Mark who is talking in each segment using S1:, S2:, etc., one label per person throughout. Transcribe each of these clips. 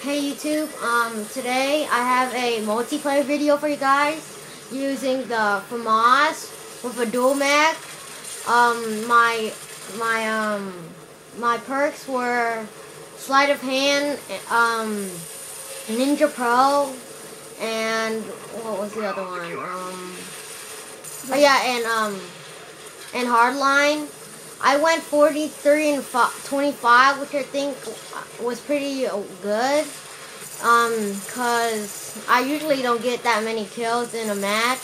S1: Hey YouTube, um, today I have a multiplayer video for you guys using the FAMAS with a dual mag. Um, my, my, um, my perks were sleight of hand, um, Ninja Pro, and what was the other one? Um, oh yeah, and, um, and Hardline. I went 43 and 25, which I think was pretty good. Um, cause I usually don't get that many kills in a match,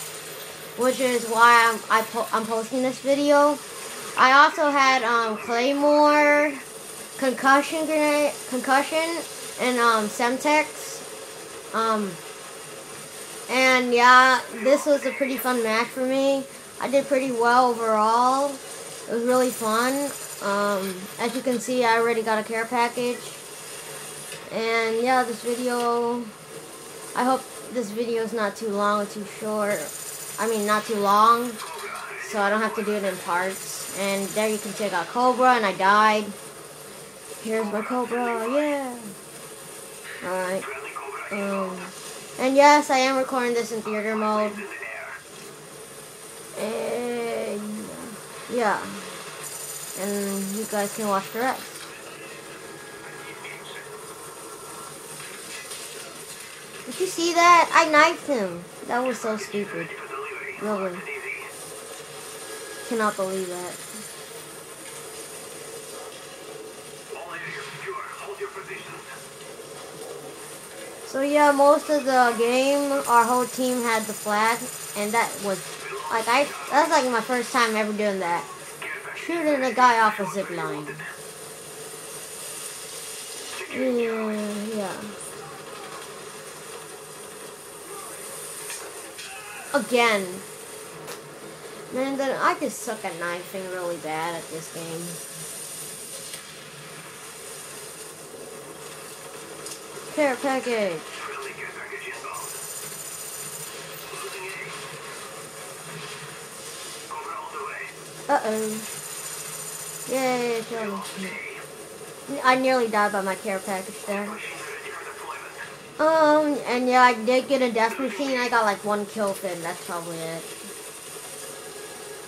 S1: which is why I'm I po I'm posting this video. I also had um Claymore, concussion grenade, concussion, and um Semtex. Um, and yeah, this was a pretty fun match for me. I did pretty well overall. It was really fun. Um, as you can see, I already got a care package. And yeah, this video, I hope this video is not too long or too short. I mean, not too long, so I don't have to do it in parts. And there you can see I got Cobra, and I died. Here's my Cobra, yeah. Alright. Um, and yes, I am recording this in theater mode. And yeah. And you guys can watch the rest. Did you see that? I knifed him. That was so stupid. Really. Cannot believe that. So yeah, most of the game, our whole team had the flag, and that was like I. That's like my first time ever doing that. Shooting a guy off a zip line. Yeah, yeah. Again. Man, then I just suck at knifing really bad at this game. Care package. Uh-oh. Yay, I nearly died by my care package there. Um, and yeah, I did get a death machine. I got like one kill fin. That's probably it.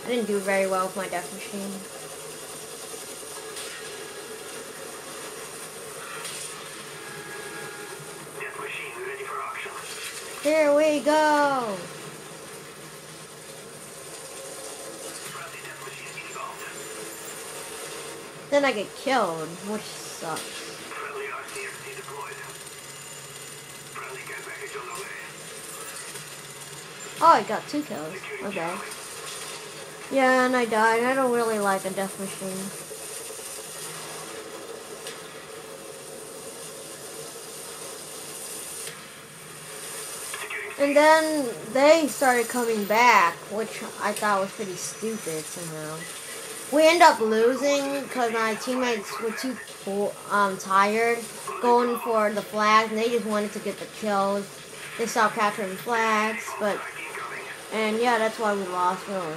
S1: I didn't do very well with my death machine. Here we go! Then I get killed, which sucks. Oh, I got two kills. Okay. Yeah, and I died. I don't really like a death machine. And then they started coming back, which I thought was pretty stupid somehow. We end up losing because my teammates were too um, tired going for the flags, and they just wanted to get the kills. They stopped capturing flags, but and yeah, that's why we lost, really.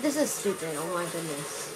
S1: This is stupid, oh my goodness.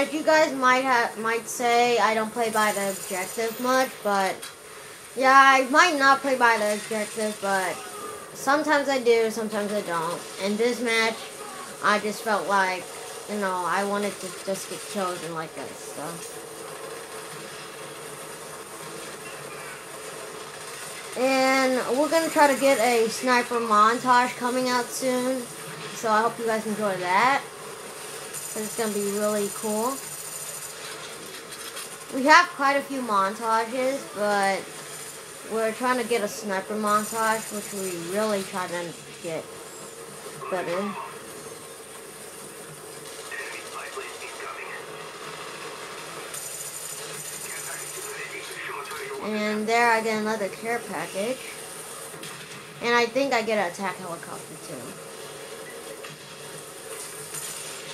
S1: And you guys might have might say, I don't play by the objective much, but yeah, I might not play by the objective, but sometimes I do, sometimes I don't. In this match, I just felt like, you know, I wanted to just get kills and like this, so. And we're going to try to get a sniper montage coming out soon. So I hope you guys enjoy that. It's going to be really cool. We have quite a few montages, but we're trying to get a sniper montage, which we really try to get better. And there I get another care package. And I think I get an attack helicopter too. Oh, no I don't.
S2: Care package ready. Show us where you want it. Losing Bravo. Our spy plane's in the air. A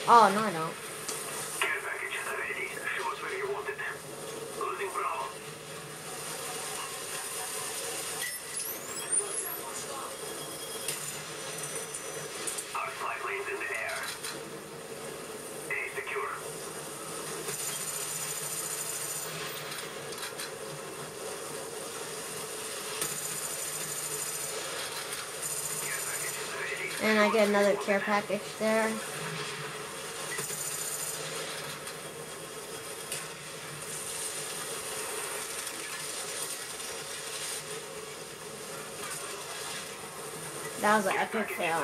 S2: secure. Care package ready.
S1: And I get another care package there. That was an epic fail.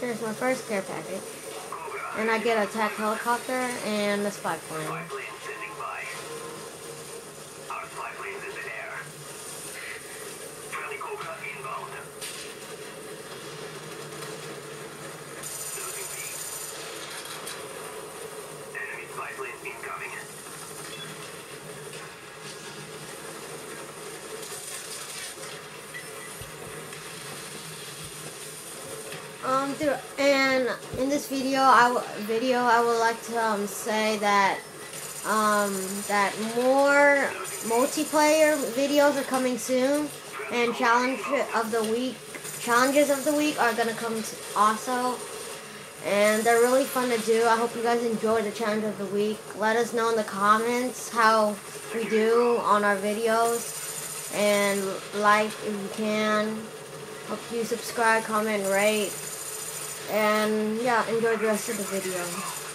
S1: There's my first care package. And I get an attack helicopter and spy
S2: Spy
S1: plane.
S2: plane standing by. Our spy plane's in the air. Friendly Cobra inbound. Losing B.
S1: Um, dude, and in this video, I w- video I would like to um, say that um, that more multiplayer videos are coming soon, and challenge of the week challenges of the week are gonna come also, and they're really fun to do. I hope you guys enjoy the challenge of the week. Let us know in the comments how we do on our videos, and like if you can. Hope you subscribe, comment, rate. And yeah, enjoy the rest of the video.